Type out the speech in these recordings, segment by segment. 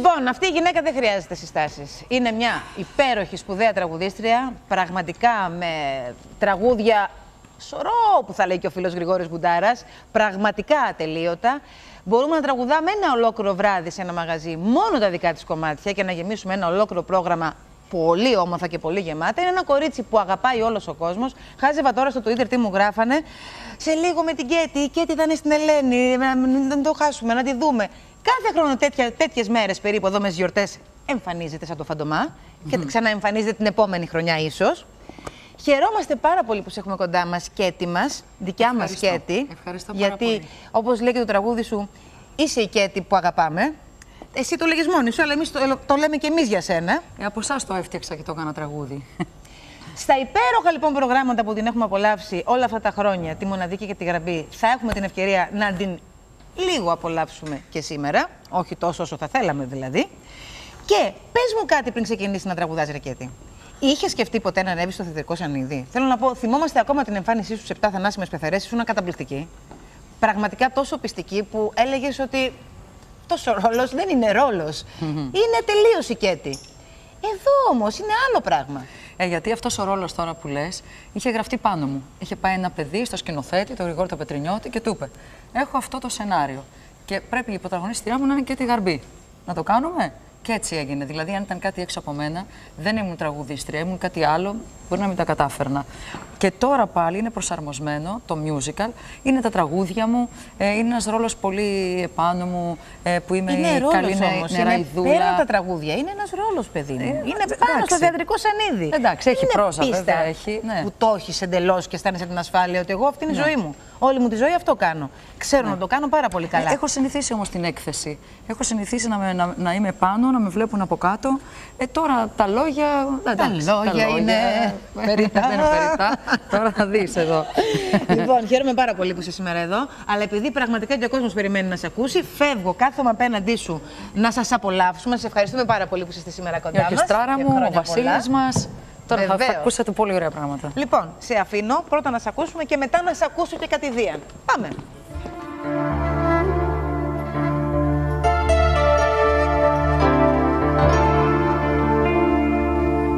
Λοιπόν, αυτή η γυναίκα δεν χρειάζεται συστάσεις. Είναι μια υπέροχη σπουδαία τραγουδίστρια, πραγματικά με τραγούδια σωρό που θα λέει και ο φίλος Γρηγόρης Γκουντάρας, πραγματικά ατελείωτα. Μπορούμε να τραγουδάμε ένα ολόκληρο βράδυ σε ένα μαγαζί, μόνο τα δικά της κομμάτια και να γεμίσουμε ένα ολόκληρο πρόγραμμα πολύ όμορφα και πολύ γεμάτα. Είναι ένα κορίτσι που αγαπάει όλος ο κόσμος. Χάζευα τώρα στο Twitter τι μου γράφανε. Σε λίγο με την Κέτη. Η Κέτη ήταν στην Ελένη. Να μην το χάσουμε, να τη δούμε. Κάθε χρόνο τέτοιες μέρες περίπου εδώ μες τι γιορτές εμφανίζεται σαν το φαντομά mm -hmm. και ξαναεμφανίζεται την επόμενη χρονιά ίσως. Χαιρόμαστε πάρα πολύ που σε έχουμε κοντά μας, Κέτη μας, δικιά μας Κέτη. Ευχαριστώ πάρα γιατί, όπως λέει και το τραγούδι σου, είσαι η Κέτη που αγαπάμε. Εσύ το λέγε μόνη σου, αλλά εμείς το, το, λέμε και εμείς για σένα. Ε, από εσάς το έφτιαξα και το έκανα τραγούδι. Στα υπέροχα λοιπόν προγράμματα που την έχουμε απολαύσει όλα αυτά τα χρόνια, τη μοναδική και τη γραμμή, θα έχουμε την ευκαιρία να την λίγο απολαύσουμε και σήμερα. Όχι τόσο όσο θα θέλαμε δηλαδή. Και πες μου κάτι πριν ξεκινήσει να τραγουδάζει ρακέτη. Είχε σκεφτεί ποτέ να ανέβεις στο θετικό σανίδι. Θέλω να πω, θυμόμαστε ακόμα την εμφάνισή σου σε 7 θανάσιμες πεθαρέ, ήσουν καταπληκτική. Πραγματικά τόσο πιστική που έλεγες ότι αυτός ο ρόλος δεν είναι ρόλος. Είναι τελείως η Κέτη. Εδώ όμως είναι άλλο πράγμα. Ε, γιατί αυτός ο ρόλος τώρα που λες είχε γραφτεί πάνω μου. Είχε πάει ένα παιδί στο σκηνοθέτη, τον Γρηγόρη Πετρινιώτη, και του είπε: Έχω αυτό το σενάριο. Και πρέπει η πρωταγωνίστριά μου να είναι και τη γαρμπή. Να το κάνουμε; Και έτσι έγινε. Δηλαδή, αν ήταν κάτι έξω από μένα, δεν ήμουν τραγουδίστρια, ήμουν κάτι άλλο, μπορεί να μην τα κατάφερνα. Και τώρα πάλι είναι προσαρμοσμένο το musical, είναι τα τραγούδια μου, ε, είναι ένας ρόλος πολύ επάνω μου ε, που είμαι είναι η καλή όμως, νεραϊδούλα. Είναι πέρα τα τραγούδια, είναι ένας ρόλος, παιδί μου. Ε, είναι πάνω εντάξει. στο θεατρικό σανίδι. Εντάξει, έχει είναι πρόζα, πίστα βέβαια. Έχει, ναι. Που το έχεις εντελώς και αισθάνεσαι την ασφάλεια ότι εγώ αυτή είναι η ναι. ζωή μου. Όλη μου τη ζωή αυτό κάνω. Ξέρω ναι. να το κάνω πάρα πολύ καλά. Έχω συνηθίσει όμως την έκθεση. Έχω συνηθίσει να, με, να, να είμαι πάνω, να με βλέπουν από κάτω. Ε, τώρα τα λόγια. Εντάξει, τα, λόγια τα λόγια είναι περιτά. είναι περιτά. τώρα θα δεις εδώ. λοιπόν, χαίρομαι πάρα πολύ που είσαι σήμερα εδώ. Αλλά επειδή πραγματικά και ο κόσμος περιμένει να σε ακούσει, φεύγω, κάθομαι απέναντί σου να σας απολαύσουμε. Σα ευχαριστούμε πάρα πολύ που είστε σήμερα κοντά μας. Η ορκεστράρα μου, ο Βασίλης μας. Τώρα θα, θα ακούσετε πολύ ωραία πράγματα. Λοιπόν, σε αφήνω πρώτα να σε ακούσουμε και μετά να σε ακούσω και κατηδίαν. Πάμε.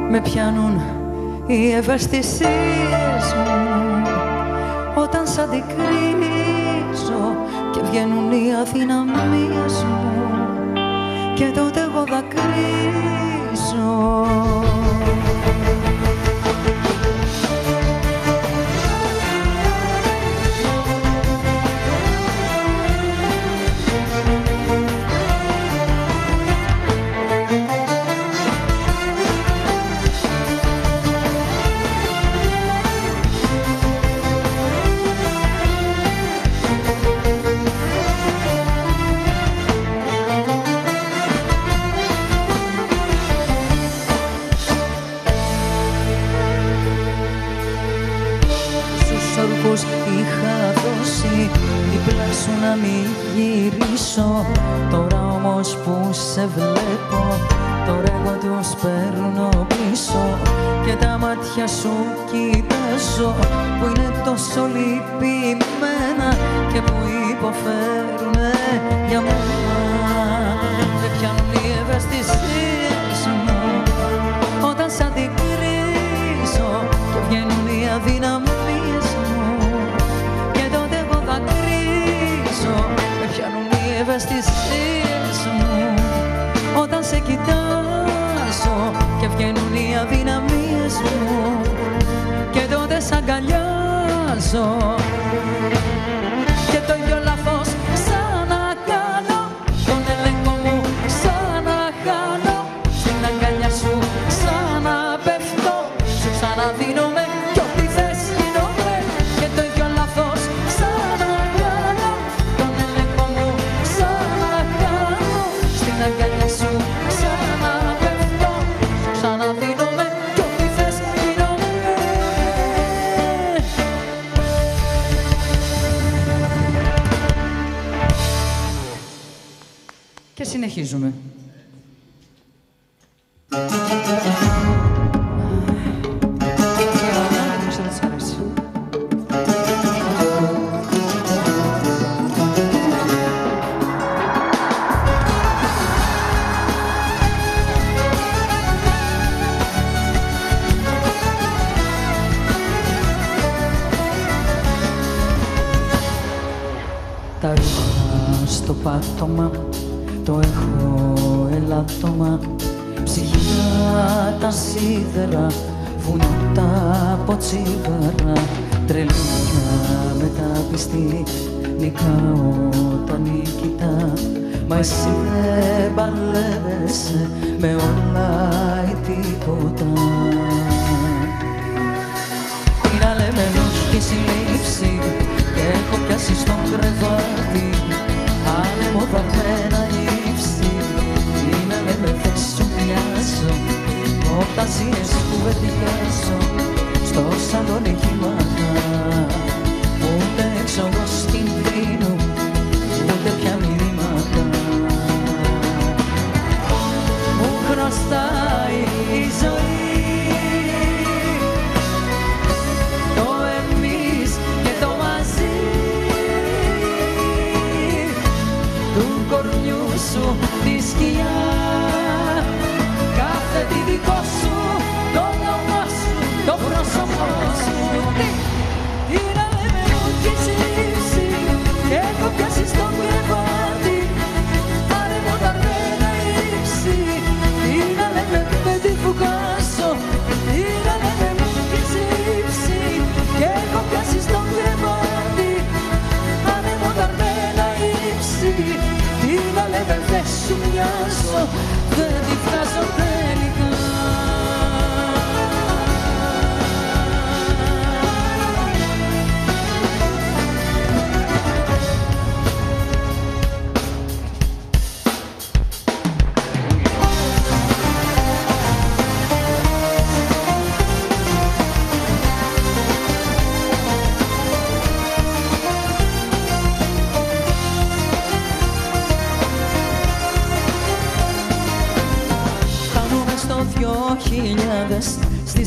Με πιάνουν οι ευαισθησίες μου όταν σ' αντικρίζω και βγαίνουν οι αδυναμίες μου και τότε εγώ δακρύζω safe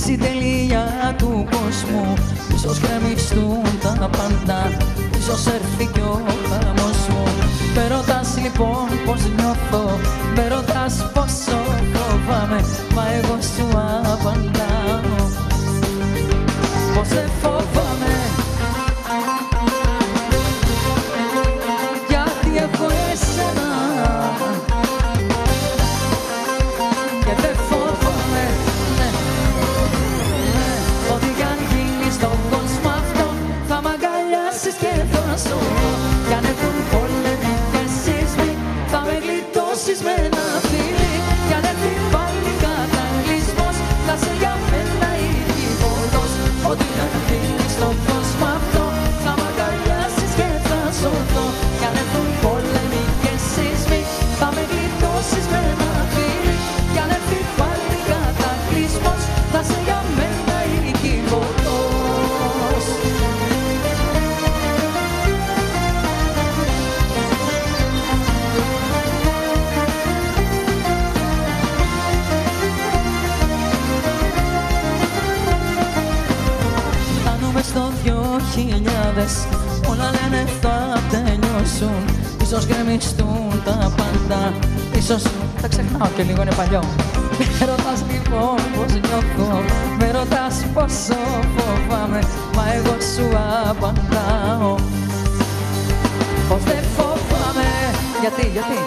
Στην τελεία του κόσμου Ίσως κρεμιστούν τα πάντα Ίσως έρθει κι ο χαμός μου. Με λοιπόν πως νιώθω Με ρωτάς πόσο φοβάμαι Μα εγώ σου απαντάω. Πως χιλιάδες Όλα λένε θα τελειώσουν. Ίσως γκρεμιστούν τα πάντα Ίσως τα ξεχνάω και λίγο είναι παλιό. Με ρωτάς λοιπόν πως νιώθω Με ρωτάς πόσο φοβάμαι Μα εγώ σου απαντάω. Πως δεν φοβάμαι Γιατί, γιατί.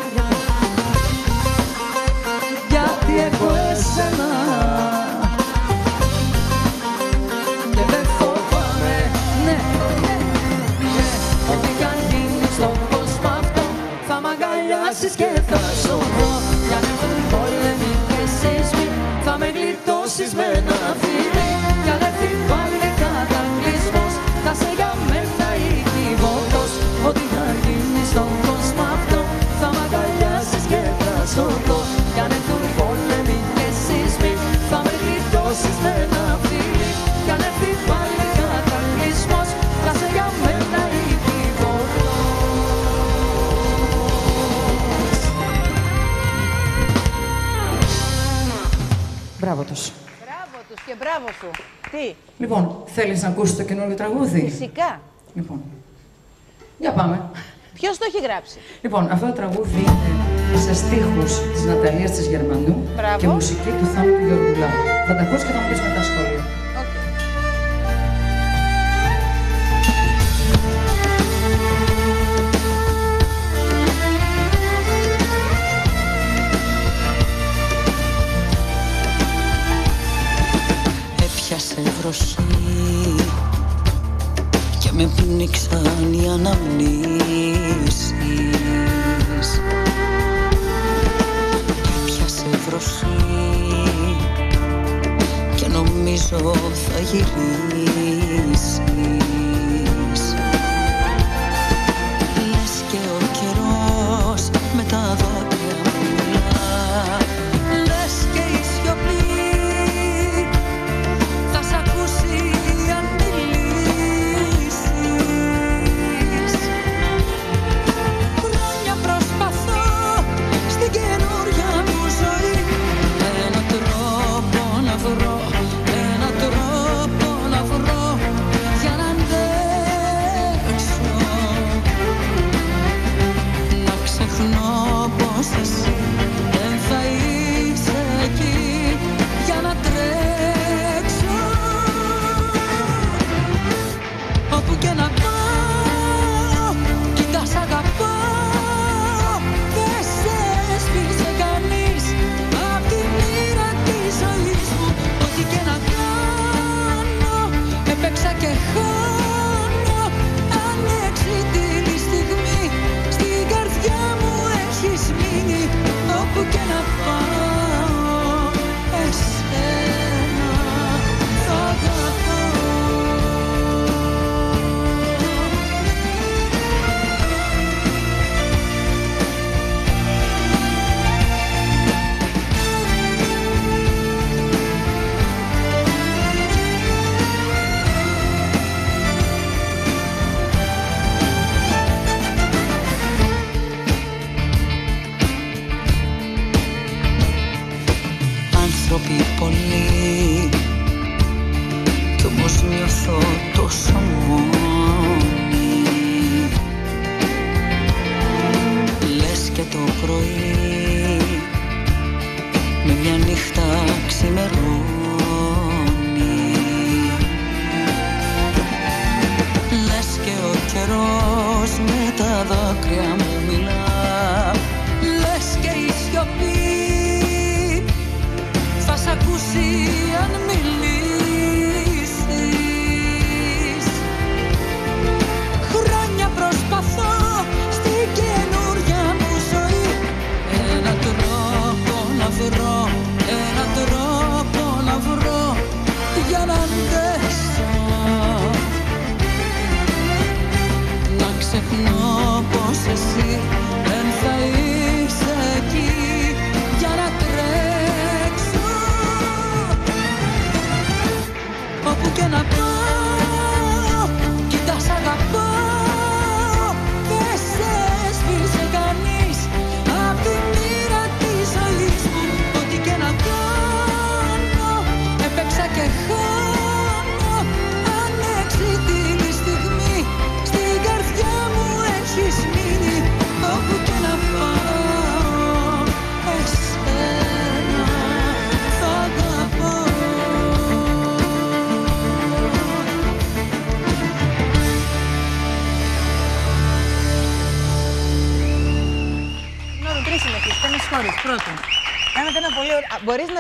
Γιατί εγώ is men Τι; Λοιπόν, θέλεις να ακούσεις το καινούργιο τραγούδι; Φυσικά. Λοιπόν. Για πάμε. Ποιος το έχει γράψει; Λοιπόν, αυτό το τραγούδι είναι σε στίχους της Ναταλίας της Γερμανού και μουσική του Θάνου του Θα τα ακούσει και θα μου πεις μετά σχόλια. και με πνίξαν οι αναμνήσεις και πιάσε δροσή και νομίζω θα γυρίσει.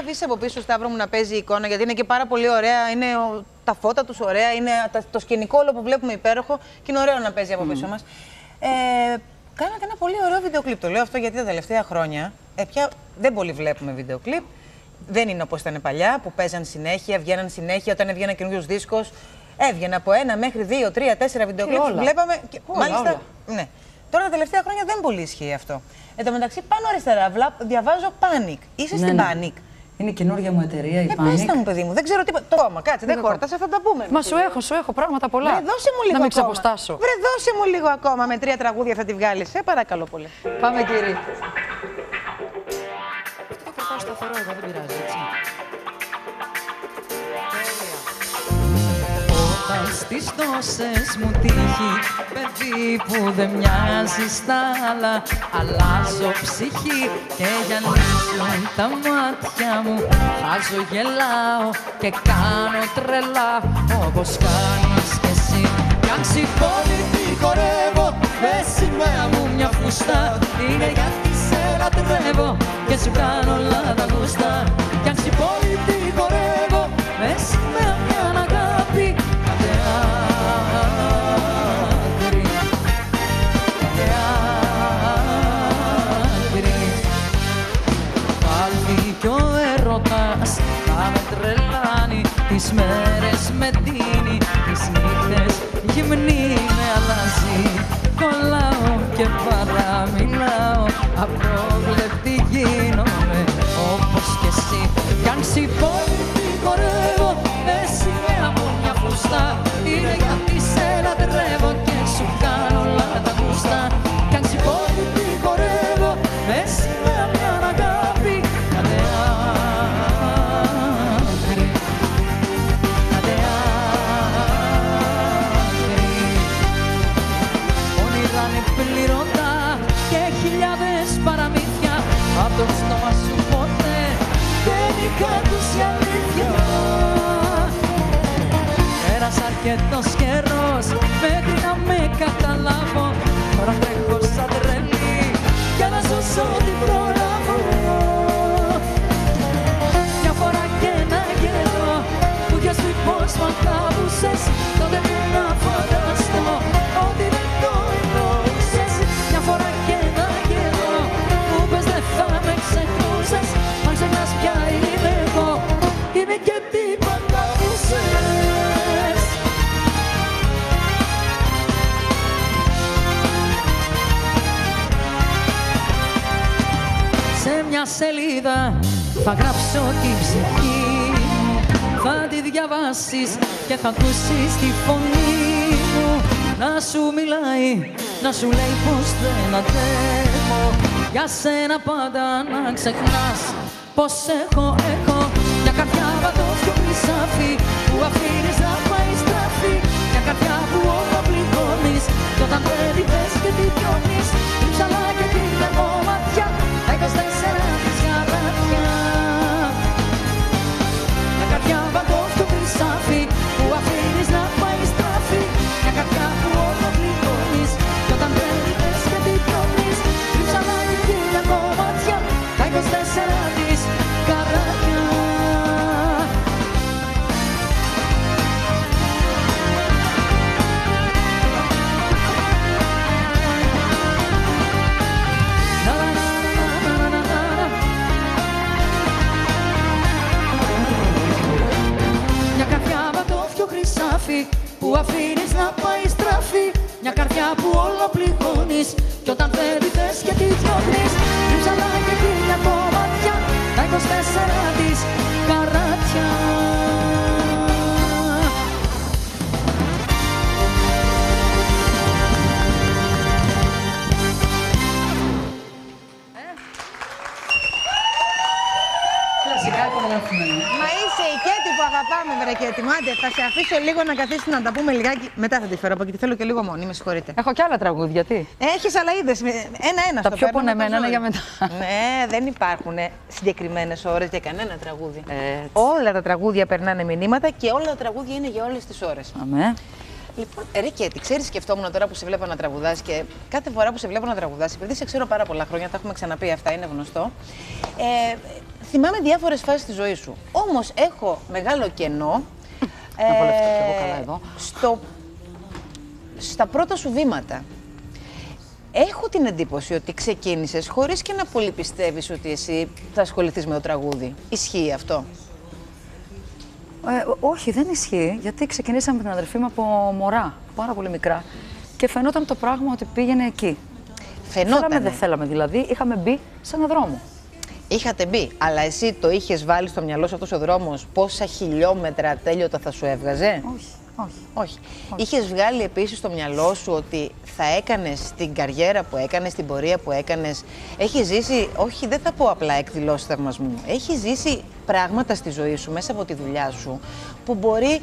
Αφήσει από πίσω, Σταύρο μου, να παίζει η εικόνα, γιατί είναι και πάρα πολύ ωραία. Είναι ο- τα φώτα τους ωραία, είναι τα- το σκηνικό όλο που βλέπουμε υπέροχο και είναι ωραίο να παίζει από πίσω μας. Ε, κάνατε ένα πολύ ωραίο βίντεο κλιπ. Το λέω αυτό γιατί τα τελευταία χρόνια ε, πια δεν πολύ βλέπουμε βίντεο κλιπ. Δεν είναι όπως ήταν παλιά που παίζαν συνέχεια, βγαίναν συνέχεια όταν έβγαινε καινούριο δίσκο. Έβγαινε από ένα μέχρι δύο, τρία, τέσσερα βίντεο Και κλιπ. όλα. Βλέπαμε. Και, Όλα, μάλιστα. όλα. Ναι. Τώρα τα τελευταία χρόνια δεν πολύ ισχύει αυτό. Εν τω μεταξύ, πάνω αριστερά βλά- διαβάζω Panic. Είσαι Ναι, στην ναι. Panic. Είναι η καινούργια μου εταιρεία, η Ε, πες τα Panic. μου, παιδί μου, δεν ξέρω τίποτα. Το κόμμα, κάτσε, δεν χόρτασε, θα τα πούμε. Μα σου έχω, σου έχω πράγματα πολλά. Βρε, δώσε μου λίγο Να μην ακόμα. ξαποστάσω. Βρε, δώσε μου λίγο ακόμα. Με τρία τραγούδια θα τη βγάλεις. Σε παρακαλώ πολύ. Πάμε, κύριε. Αυτό το κρατάω σταθερό εδώ, δεν πειράζει, έτσι. Όταν στις τόσες μου τύχει. Παιδί που δεν μοιάζει στα άλλα Αλλάζω ψυχή. Και γυαλίζουν τα μάτια μου Χάζω, γελάω και κάνω τρελά. Όπως κάνεις κι εσύ. Κι αν ξυπόλυτη χορεύω. Με σημαία μου μια φούστα. Είναι γιατί σε λατρεύω Και σου κάνω όλα τα γούστα Κι αν ξυπόλυτη χορεύω. Με σημαία Τις μέρες με δίνει τις νύχτες γυμνή με αλλάζει. Κολλάω και παραμιλάω σελίδα θα γράψω την ψυχή. Μου Θα τη διαβάσεις και θα ακούσεις τη φωνή μου. Να σου μιλάει, να σου λέει πως δεν αντέχω. Για σένα πάντα να ξεχνάς πως έχω, έχω. Μια καρδιά βατόφιο χρυσάφι που αφήνεις να πάει στραφή Μια καρδιά που όλα πληγώνεις κι όταν δεν τη θες και τη πιώνεις Ψαλά και χρυσάφι που αφήνεις να πάει στραφή. Μια καρδιά που όλο πληγώνεις κι όταν δεν θες και τη διώχνεις. Ρίψαλα και χίλια κομμάτια τα 24 της Κλασικά υπογραφημένο. Μα είσαι η Κέτη που αγαπάμε, βρε Κέτη. Μάντε, θα σε αφήσω λίγο να καθίσει να τα πούμε λιγάκι. Μετά θα τη φέρω από εκεί. Θέλω και λίγο μόνη, με συγχωρείτε. Έχω κι άλλα τραγούδια, τι; Έχεις, αλλά είδες. Ένα-ένα. Τα στο πιο παίρνω με το πονεμένα είναι ζόρι. για μετά. Ναι, δεν υπάρχουν συγκεκριμένες ώρες για κανένα τραγούδι. Έτσι. Όλα τα τραγούδια περνάνε μηνύματα και όλα τα τραγούδια είναι για όλες τις ώρες. Αμέ. Λοιπόν, ρε Κέτη, ξέρεις, σκεφτόμουν τώρα που σε βλέπω να τραγουδάς και κάθε φορά που σε βλέπω να τραγουδάς, επειδή σε ξέρω πάρα πολλά χρόνια, τα έχουμε ξαναπεί αυτά, είναι γνωστό. Ε, θυμάμαι διάφορες φάσεις της ζωής σου. Όμως έχω μεγάλο κενό. ε, Να βολευτώ κι εγώ καλά εδώ. Στο, στα πρώτα σου βήματα. Έχω την εντύπωση ότι ξεκίνησες χωρίς και να πολύ πιστεύεις ότι εσύ θα ασχοληθείς με το τραγούδι. Ισχύει αυτό; Ε, όχι, δεν ισχύει, γιατί ξεκινήσαμε με την αδερφή μου από μωρά, πάρα πολύ μικρά. Και φαινόταν το πράγμα ότι πήγαινε εκεί. Φαινόταν. Θέλαμε, δεν θέλαμε δηλαδή, είχαμε μπει σε έναν δρόμο. Είχατε μπει, αλλά εσύ το είχες βάλει στο μυαλό σου αυτός ο δρόμος; Πόσα χιλιόμετρα τέλειωτα θα σου έβγαζε; Όχι, όχι. Όχι. Είχες βγάλει επίσης στο μυαλό σου ότι θα έκανες την καριέρα που έκανες, την πορεία που έκανες; Έχεις ζήσει, όχι δεν θα πω απλά εκδηλώσεις θαυμασμού, έχεις ζήσει πράγματα στη ζωή σου μέσα από τη δουλειά σου που μπορεί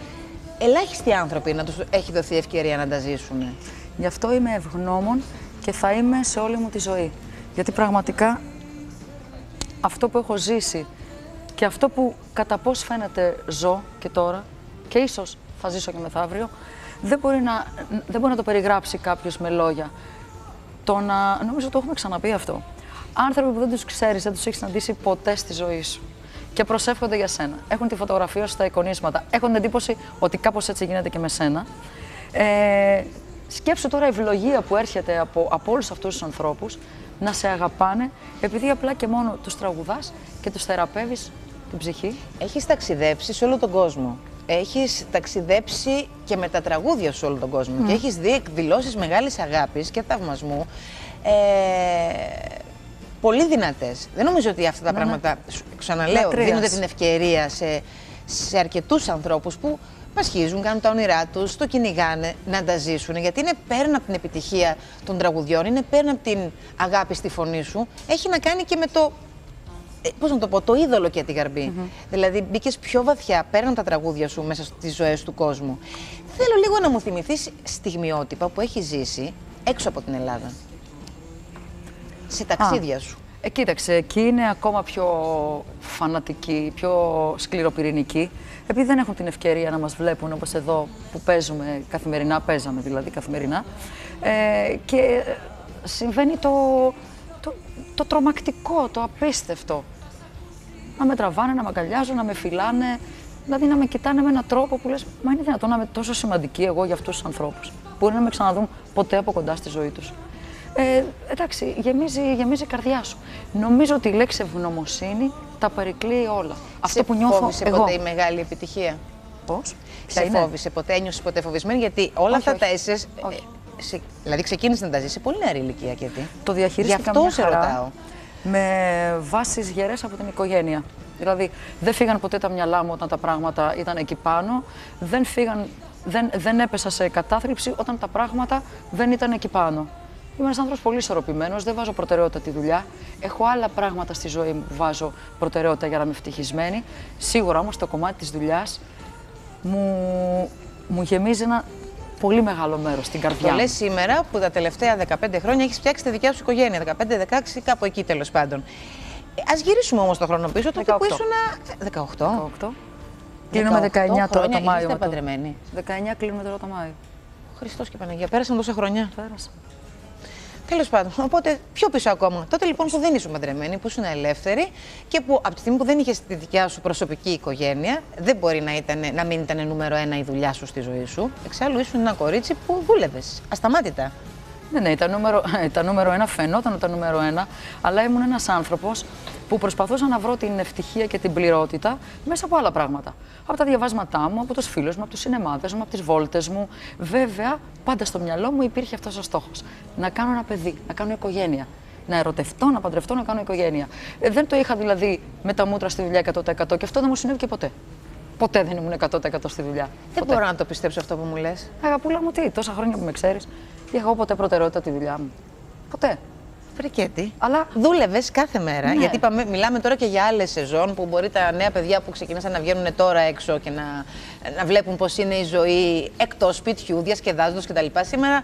ελάχιστοι άνθρωποι να τους έχει δοθεί ευκαιρία να τα ζήσουν; Γι' αυτό είμαι ευγνώμων και θα είμαι σε όλη μου τη ζωή. Γιατί πραγματικά αυτό που έχω ζήσει και αυτό που κατά πώς φαίνεται ζω και τώρα και ίσως θα ζήσω και μεθαύριο, δεν μπορεί να, δεν μπορεί να το περιγράψει κάποιος με λόγια. Το να, νομίζω το έχουμε ξαναπεί αυτό. Άνθρωποι που δεν τους ξέρεις, δεν τους έχεις συναντήσει ποτέ στη ζωή σου και προσεύχονται για σένα. Έχουν τη φωτογραφία σου στα εικονίσματα. Έχουν την εντύπωση ότι κάπως έτσι γίνεται και με σένα. Ε, σκέψου τώρα η ευλογία που έρχεται από, από όλους αυτούς τους ανθρώπους να σε αγαπάνε επειδή απλά και μόνο τους τραγουδάς και τους θεραπεύεις την ψυχή. Έχεις ταξιδέψει σε όλο τον κόσμο. έχεις ταξιδέψει και με τα τραγούδια σου όλο τον κόσμο και έχεις δει εκδηλώσεις μεγάλης αγάπης και θαυμασμού ε, πολύ δυνατές. Δεν νομίζω ότι αυτά τα πράγματα, σου- ξαναλέω, Λατρείας. δίνονται την ευκαιρία σε, σε αρκετούς ανθρώπους που πασχίζουν, κάνουν τα όνειρά τους, το κυνηγάνε, να τα ζήσουν. Γιατί είναι πέραν από την επιτυχία των τραγουδιών, είναι πέραν από την αγάπη στη φωνή σου. Έχει να κάνει και με το ε, πώς να το πω, το είδωλο και τη γαρμπη Δηλαδή μπήκες πιο βαθιά πέραν από τα τραγούδια σου μέσα στις ζωές του κόσμου. Θέλω λίγο να μου θυμηθείς στιγμιότυπα που έχεις ζήσει έξω από την Ελλάδα. Σε ταξίδια σου. Ε, κοίταξε, εκεί είναι ακόμα πιο φανατικοί, πιο σκληροπυρηνικοί, επειδή δεν έχουν την ευκαιρία να μας βλέπουν όπως εδώ που παίζουμε καθημερινά, παίζαμε δηλαδή καθημερινά. Ε, και συμβαίνει το, το, το τρομακτικό, το απίστευτο. Να με τραβάνε, να με αγκαλιάζουν, να με φυλάνε, δηλαδή να με κοιτάνε με έναν τρόπο που λες, μα είναι δυνατόν να είμαι τόσο σημαντική εγώ για αυτούς τους ανθρώπους, που να με ξαναδούν ποτέ από κοντά στη ζωή τους. Ε, εντάξει, γεμίζει, γεμίζει η καρδιά σου. Νομίζω ότι η λέξη ευγνωμοσύνη τα περικλείει όλα. Αυτό Σε που νιώθω φόβησε εγώ. ποτέ η μεγάλη επιτυχία; Πώς; Σε είναι; φόβησε ποτέ, ένιωσες ποτέ φοβισμένη, γιατί όλα Όχι, αυτά τα όχι. έσαι. Όχι. σε, δηλαδή ξεκίνησες να τα ζει σε πολύ νεαρή ηλικία και τι. Το διαχειρίστηκα Γι' αυτό μια σε χαρά, ρωτάω. Με βάσεις γερές από την οικογένεια. Δηλαδή δεν φύγαν ποτέ τα μυαλά μου όταν τα πράγματα ήταν εκεί πάνω. Δεν, φύγαν, δεν, δεν έπεσα σε κατάθλιψη όταν τα πράγματα δεν ήταν εκεί πάνω. Είμαι ένας άνθρωπος πολύ ισορροπημένος, δεν βάζω προτεραιότητα τη δουλειά. Έχω άλλα πράγματα στη ζωή μου που βάζω προτεραιότητα για να είμαι ευτυχισμένη. Σίγουρα όμως το κομμάτι της δουλειάς μου, μου γεμίζει ένα πολύ μεγάλο μέρος στην καρδιά. Το μου. λες σήμερα που τα τελευταία 15 χρόνια έχεις φτιάξει τη δικιά σου οικογένεια. 15-16, κάπου εκεί τέλος πάντων. Α γυρίσουμε όμως το χρόνο πίσω, τότε που 18. ήσουν. 18. 18. Κλείνουμε 19 τώρα το χρόνια, Μάιο. Είστε με το- παντρεμένοι. 19 κλείνουμε τώρα το Μάιο. Χριστός και Παναγία, πέρασαν τόσα χρόνια. Πέρασα. Τέλος πάντων, οπότε πιο πίσω ακόμα. Τότε λοιπόν που δεν ήσουν παντρεμένη, που ήσουν ελεύθερη και που από τη στιγμή που δεν είχες τη δικιά σου προσωπική οικογένεια, δεν μπορεί να, ήταν, να μην ήταν νούμερο ένα η δουλειά σου στη ζωή σου. Εξάλλου ήσουν ένα κορίτσι που δούλευες ασταμάτητα. Ναι, ναι, ήταν νούμερο, ήταν νούμερο ένα, φαινόταν ότι ήταν νούμερο ένα, αλλά ήμουν ένας άνθρωπος που προσπαθούσα να βρω την ευτυχία και την πληρότητα μέσα από άλλα πράγματα. Από τα διαβάσματά μου, από τους φίλους μου, από τους σινεμάδες μου, από τις βόλτες μου. Βέβαια, πάντα στο μυαλό μου υπήρχε αυτός ο στόχος. Να κάνω ένα παιδί, να κάνω οικογένεια. Να ερωτευτώ, να παντρευτώ, να κάνω οικογένεια. Ε, δεν το είχα δηλαδή με τα μούτρα στη δουλειά 100% και αυτό δεν μου συνέβη και ποτέ. Ποτέ δεν ήμουν 100% στη δουλειά. Δεν Ποτέ. μπορώ να το πιστέψω αυτό που μου λες. Αγαπούλα μου, τι, τόσα χρόνια που με ξέρεις, είχα εγώ ποτέ προτεραιότητα τη δουλειά μου. Ποτέ. Φρικέτη. Αλλά Δούλευες κάθε μέρα. Ναι. Γιατί είπαμε, μιλάμε τώρα και για άλλες σεζόν που μπορεί τα νέα παιδιά που ξεκινήσαν να βγαίνουν τώρα έξω και να, να βλέπουν πώς είναι η ζωή εκτός σπιτιού, διασκεδάζοντας κτλ. Σήμερα,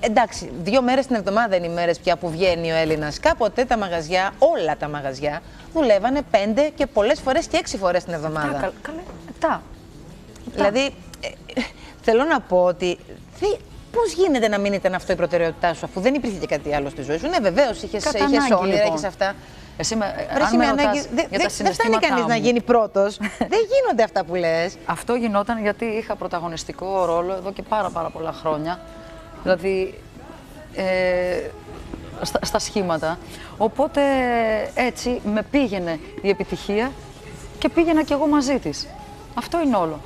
εντάξει, δύο μέρες την εβδομάδα είναι οι μέρες πια που βγαίνει ο Έλληνας. Κάποτε τα μαγαζιά, όλα τα μαγαζιά, δουλεύανε πέντε και πολλές φορές και έξι φορές την εβδομάδα. Τα, καλ- καλέ, τα. Δηλαδή, ε, ε, θέλω να πω ότι πώς γίνεται να μην ήταν αυτό η προτεραιότητά σου, αφού δεν υπήρχε και κάτι άλλο στη ζωή σου; Ναι, βεβαίως, είχε Κατά είχες ανάγκη, όνειρα, λοιπόν. είχες αυτά. Εσύ με, Ρε, αν εσύ με με ρωτάς ανάγκη- δε- για δε- τα Δεν φτάνει συναισθήματά κανείς να μου. γίνει πρώτος. δεν γίνονται αυτά που λες. Αυτό γινόταν γιατί είχα πρωταγωνιστικό ρόλο εδώ και πάρα πάρα πολλά χρόνια. Δηλαδή, ε, στα, στα σχήματα. Οπότε έτσι με πήγαινε η επιτυχία και πήγαινα κι εγώ μαζί της. Αυτό είναι όλο.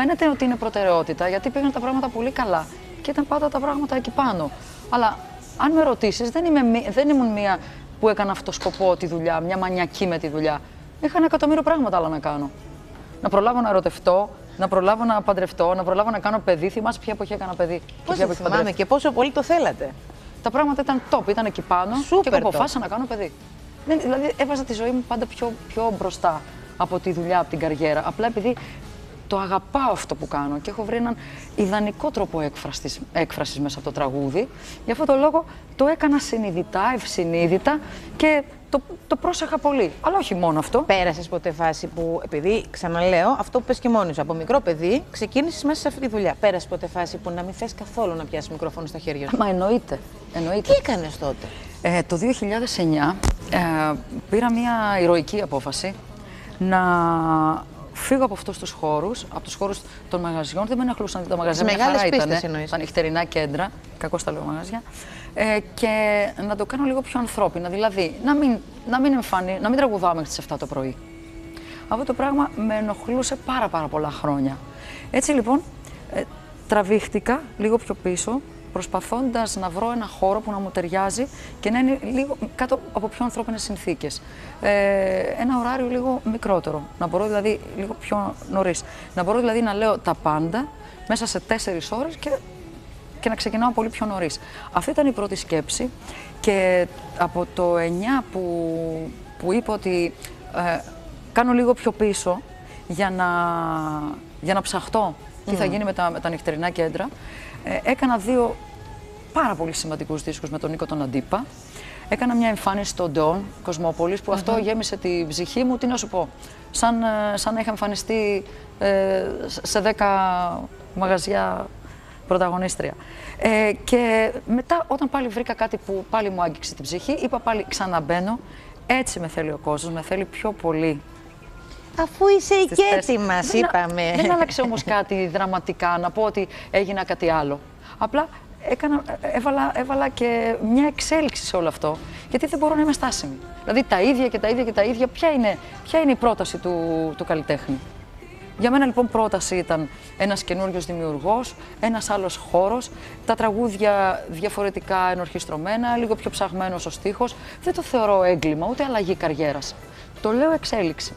Φαίνεται ότι είναι προτεραιότητα γιατί πήγαν τα πράγματα πολύ καλά και ήταν πάντα τα πράγματα εκεί πάνω. Αλλά αν με ρωτήσεις, δεν, είμαι, μη- δεν ήμουν μία που έκανα αυτό σκοπό τη δουλειά, μια μανιακή με τη δουλειά. Είχα ένα εκατομμύριο πράγματα άλλα να κάνω. Να προλάβω να ερωτευτώ, να προλάβω να παντρευτώ, να προλάβω να κάνω παιδί. Θυμάσαι ποια εποχή έκανα παιδί. και Πώ ποια το εποχή θυμάμαι παντρεύτηκα. και πόσο πολύ το θέλατε. Τα πράγματα ήταν top, ήταν εκεί πάνω Σούπερ και εγώ top. αποφάσισα να κάνω παιδί. Δεν- δηλαδή έβαζα τη ζωή μου πάντα πιο, πιο μπροστά από τη δουλειά, από την καριέρα. Απλά επειδή το αγαπάω αυτό που κάνω και έχω βρει έναν ιδανικό τρόπο έκφρασης, έκφρασης μέσα από το τραγούδι. Γι' αυτό το λόγο το έκανα συνειδητά, ευσυνείδητα και το, το πρόσεχα πολύ. Αλλά όχι μόνο αυτό. Πέρασες ποτέ φάση που, επειδή ξαναλέω, αυτό που πες και μόνη σου, από μικρό παιδί ξεκίνησες μέσα σε αυτή τη δουλειά. Πέρασες ποτέ φάση που να μην θες καθόλου να πιάσεις μικρόφωνο στα χέρια σου; Μα εννοείται. εννοείται. Τι έκανες τότε; Ε, το 2009 ε, πήρα μια ηρωική απόφαση να φύγω από αυτούς τους χώρους, από τους χώρους των μαγαζιών. Δεν με ενοχλούσαν τα μαγαζιά, Τις μια χαρά μεγάλες ήτανε, πίστες εννοείς. τα νυχτερινά κέντρα, κακώς τα λέω μαγαζιά, ε, και να το κάνω λίγο πιο ανθρώπινα, δηλαδή να μην, να μην, εμφανί, να μην τραγουδάω μέχρι τις 7 το πρωί. Αυτό το πράγμα με ενοχλούσε πάρα πάρα πολλά χρόνια. Έτσι λοιπόν, ε, τραβήχτηκα λίγο πιο πίσω, προσπαθώντας να βρω ένα χώρο που να μου ταιριάζει και να είναι λίγο κάτω από πιο ανθρώπινες συνθήκες. Ε, ένα ωράριο λίγο μικρότερο, να μπορώ δηλαδή λίγο πιο νωρίς. Να μπορώ δηλαδή να λέω τα πάντα μέσα σε τέσσερις ώρες και και να ξεκινάω πολύ πιο νωρίς. Αυτή ήταν η πρώτη σκέψη και από το 9 που, που είπα ότι ε, κάνω λίγο πιο πίσω για να, για να ψαχτώ τι θα γίνει με τα, με τα νυχτερινά κέντρα, ε, έκανα δύο πάρα πολύ σημαντικούς δίσκους με τον Νίκο τον Αντίπα. Έκανα μια εμφάνιση στο Ντεόν Κοσμόπολης που αυτό γέμισε τη ψυχή μου, τι να σου πω, σαν, ε, σαν να είχα εμφανιστεί ε, σε 10 μαγαζιά πρωταγωνίστρια. Ε, και μετά, όταν πάλι βρήκα κάτι που πάλι μου άγγιξε την ψυχή, είπα πάλι ξαναμπαίνω. Έτσι με θέλει ο κόσμος, με θέλει πιο πολύ. Αφού είσαι η στις κέτη θέσεις. μας, Δεν α- είπαμε. Δεν άλλαξε όμως κάτι δραματικά, να πω ότι έγινα κάτι άλλο. Απλά έκανα, έβαλα, έβαλα και μια εξέλιξη σε όλο αυτό, γιατί δεν μπορώ να είμαι στάσιμη. Δηλαδή τα ίδια και τα ίδια και τα ίδια, ποια είναι, ποια είναι η πρόταση του, του καλλιτέχνη; Για μένα λοιπόν πρόταση ήταν ένας καινούριος δημιουργός, ένας άλλος χώρος, τα τραγούδια διαφορετικά ενορχιστρωμένα, λίγο πιο ψαγμένος ο στίχος. Δεν το θεωρώ έγκλημα, ούτε αλλαγή καριέρας. Το λέω εξέλιξη.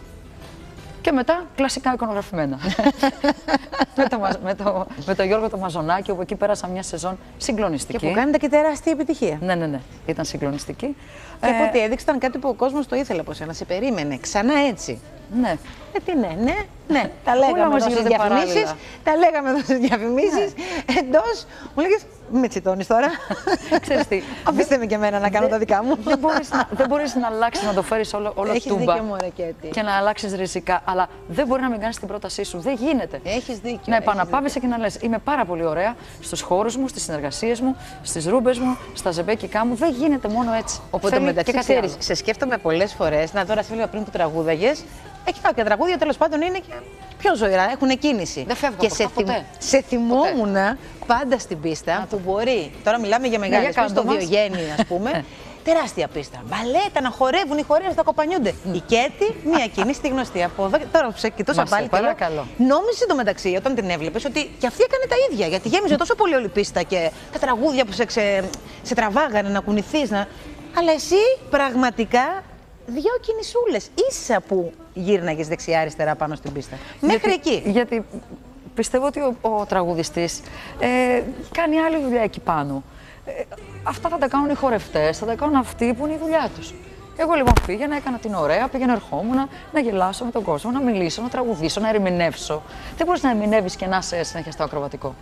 Και μετά κλασικά εικονογραφημένα. με, το, Μαζ- με, το, με το Γιώργο το Μαζονάκη, όπου εκεί πέρασα μια σεζόν συγκλονιστική. Και που κάνετε και τεράστια επιτυχία. Ναι, ναι, ναι. Ήταν συγκλονιστική. Και Ε, από ό,τι έδειξε ήταν κάτι που ο κόσμος το ήθελε από σένα, σε περίμενε. Ξανά έτσι. ναι. Ε, τι ναι, ναι, ναι. Τα λέγαμε μας εδώ στις γίνονται διαφημίσεις, παράλληλα. τα λέγαμε εδώ στις διαφημίσεις, εντός. Μου λέγες, με τσιτώνεις τώρα. Ξέρεις τι, Αφήστε με και εμένα να κάνω τα δικά μου. δεν μπορείς να, δεν μπορείς να αλλάξεις, να το φέρεις όλο, όλο Έχεις τούμπα δίκιο, μωρέ, Κέτη. και να αλλάξεις ριζικά, αλλά δεν μπορεί να μην κάνεις την πρότασή σου. Δεν γίνεται. Έχεις δίκιο. Να έχεις επαναπάβεσαι και να λες είμαι πάρα πολύ ωραία στους χώρους μου, στις συνεργασίες μου, στις ρούμπες μου, στα ζεμπέκικά μου. Δεν γίνεται μόνο έτσι. Οπότε Θέλει μεταξύ, και κάτι ξέρεις, άλλο. σε σκέφτομαι πολλές φορές. Να τώρα σε έλεγα πριν που τραγούδαγες, Έχει κάποια τραγούδια τέλος πάντων είναι και πιο ζωηρά, έχουν κίνηση. Δεν φεύγω και από σε, αυτά ποτέ. σε θυμόμουν πάντα στην πίστα που μπορεί. Τώρα μιλάμε για μεγάλες για πίσω στο κάντο μας. Διογέννη, ας πούμε. Τεράστια πίστα. Μπαλέτα, να χορεύουν οι χορεύουν, να κοπανιούνται. Η Κέτη, μία κίνηση τη γνωστή. Από εδώ, και- τώρα που σε κοιτούσα Μα σε πάλι. και λέω, παρακαλώ. Νόμιζε εντωμεταξύ όταν την έβλεπες ότι και αυτή έκανε τα ίδια. Γιατί γέμιζε τόσο πολύ όλη η πίστα και τα τραγούδια που σε, ξε- σε τραβάγανε να κουνηθείς. Να... Αλλά εσύ πραγματικά δύο κινησούλες ίσα που γύρναγες δεξιά-αριστερά πάνω στην πίστα. Μέχρι Γιατί- εκεί. Γιατί πιστεύω ότι ο, ο τραγουδιστής ε, κάνει άλλη δουλειά εκεί πάνω. Ε, αυτά θα τα κάνουν οι χορευτές, θα τα κάνουν αυτοί που είναι η δουλειά τους. Εγώ λοιπόν πήγαινα, έκανα την ωραία, πήγαινα, ερχόμουν να γελάσω με τον κόσμο, να μιλήσω, να τραγουδήσω, να ερμηνεύσω. Δεν μπορείς να ερμηνεύεις και να είσαι συνέχεια στο ακροβατικό.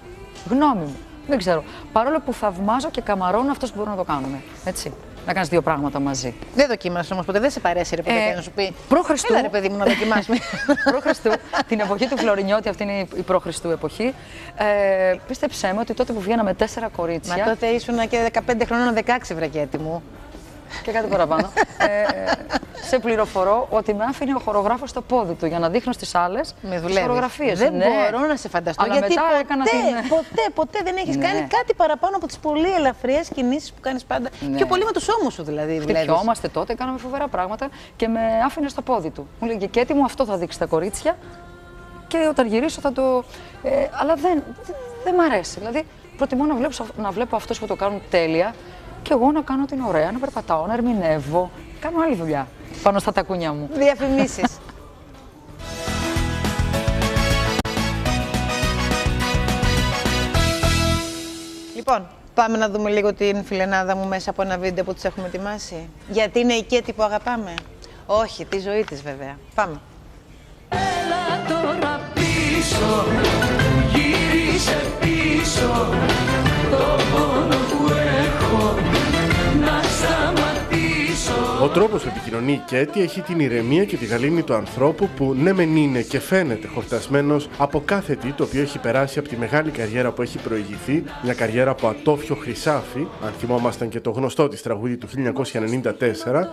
Γνώμη μου. Δεν ξέρω. Παρόλο που θαυμάζω και καμαρώνω αυτός που μπορούν να το κάνουμε. Έτσι. Να κάνεις δύο πράγματα μαζί. Δεν δοκίμασες όμως ποτέ, δεν σε παρέσει ρε παιδί Ε, να σου πει. προ Χριστού. Έλα ρε παιδί μου να δοκιμάσουμε. προ Χριστού, την εποχή του Φλωρινιώτη, αυτή είναι η- η προ Χριστού εποχή. Ε, πίστεψέ με ότι τότε που βγαίναμε τέσσερα κορίτσια. Μα τότε ήσουν και 15 χρονών, 16 βρακέτη μου. Και κάτι παραπάνω. ε, σε πληροφορώ ότι με άφηνε ο χορογράφος στο πόδι του για να δείχνω στις άλλες Με δουλεύεις. φωτογραφίε. Δεν μπορώ να σε φανταστώ. Αλλά γιατί μετά ποτέ, έκανα την- ποτέ, ποτέ δεν έχεις Ναι. κάνει κάτι παραπάνω από τις πολύ ελαφριές κινήσεις που κάνεις πάντα. Ναι. Πιο πολύ με τους ώμους σου δηλαδή. δουλεύεις. Χτυπιόμαστε τότε, κάναμε φοβερά πράγματα και με άφηνε στο πόδι του. Μου λέγε και έτοιμο, αυτό θα δείξεις τα κορίτσια. Και όταν γυρίσω θα το. Ε, αλλά δεν, δεν, δεν μ' αρέσει. Δηλαδή, προτιμώ να βλέπω, να βλέπω αυτούς που το κάνουν τέλεια και εγώ να κάνω την ωραία, να περπατάω, να ερμηνεύω. Κάνω άλλη δουλειά πάνω στα τακούνια μου. Διαφημίσεις. λοιπόν, πάμε να δούμε λίγο την φιλενάδα μου μέσα από ένα βίντεο που τους έχουμε ετοιμάσει. Γιατί είναι η Κέτη που αγαπάμε; Όχι, τη ζωή της βέβαια. Πάμε. Έλα τώρα πίσω, γύρισε πίσω Το πόνο που έχω να σταματήσω Ο τρόπος που επικοινωνεί η Κέτη έχει την ηρεμία και τη γαλήνη του ανθρώπου που ναι μεν είναι και φαίνεται χορτασμένος από κάθε τι το οποίο έχει περάσει από τη μεγάλη καριέρα που έχει προηγηθεί, μια καριέρα από ατόφιο χρυσάφι, αν θυμόμασταν και το γνωστό της τραγούδι του 1994,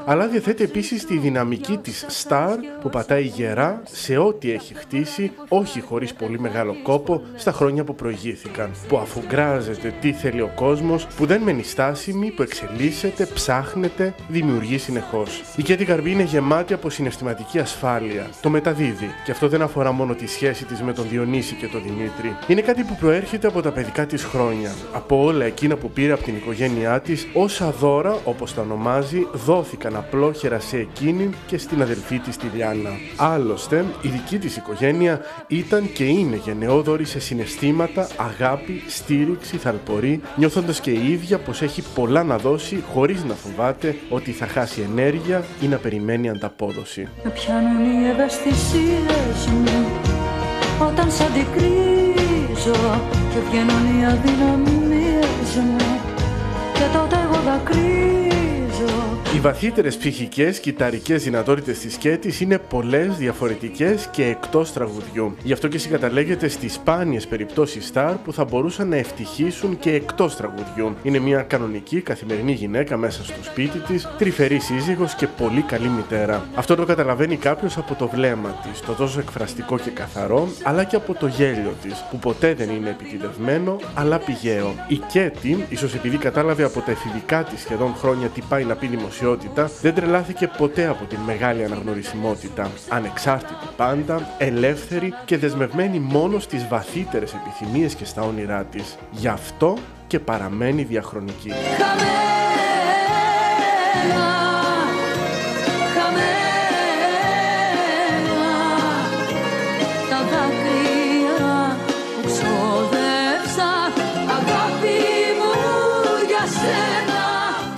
αλλά διαθέτει επίσης τη δυναμική της star που πατάει γερά σε ό,τι έχει χτίσει, όχι χωρίς πολύ μεγάλο κόπο, στα χρόνια που προηγήθηκαν. Που αφουγκράζεται τι θέλει ο κόσμος, που δεν μένει στάσιμη, που εξελίσσεται, ψάχνεται, δημιουργεί συνεχώς. συνεχώ. Η Κέτη Γαρμπή είναι γεμάτη από συναισθηματική ασφάλεια. Το μεταδίδει. Και αυτό δεν αφορά μόνο τη σχέση της με τον Διονύση και τον Δημήτρη. Είναι κάτι που προέρχεται από τα παιδικά της χρόνια. Από όλα εκείνα που πήρε από την οικογένειά της, όσα δώρα, όπως τα ονομάζει, δόθηκαν απλόχερα σε εκείνη και στην αδελφή της τη Λιάννα. Άλλωστε, η δική της οικογένεια ήταν και είναι γενναιόδορη σε συναισθήματα, αγάπη, στήριξη, θαλπορή, νιώθοντας και η ίδια πως έχει πολλά να δώσει χωρίς να φοβάται ότι θα χάσει ενέργεια ή να περιμένει ανταπόδοση. Με πιάνουν οι ευαισθησίες μου Όταν σ' αντικρίζω Και βγαίνουν οι αδυναμίες μου Και τότε εγώ δακρύζω Οι βαθύτερες ψυχικές κυταρικές δυνατότητες της Κέτη είναι πολλές, διαφορετικές και εκτός τραγουδιού. Γι' αυτό και συγκαταλέγεται στις σπάνιες περιπτώσεις στάρ που θα μπορούσαν να ευτυχήσουν και εκτός τραγουδιού. Είναι μια κανονική καθημερινή γυναίκα μέσα στο σπίτι της, τρυφερή σύζυγος και πολύ καλή μητέρα. Αυτό το καταλαβαίνει κάποιος από το βλέμμα της, το τόσο εκφραστικό και καθαρό, αλλά και από το γέλιο της, που ποτέ δεν είναι επιτιδευμένο, αλλά πηγαίο. Η Κέτη, ίσως επειδή κατάλαβε από τα εφηβικά της σχεδόν χρόνια τι πάει να πει δημοσιότητα, δεν τρελάθηκε ποτέ από την μεγάλη αναγνωρισιμότητα. Ανεξάρτητη πάντα, ελεύθερη και δεσμευμένη μόνο στις βαθύτερες επιθυμίες και στα όνειρά της. Γι' αυτό και παραμένει διαχρονική. Χαμένα Χαμένα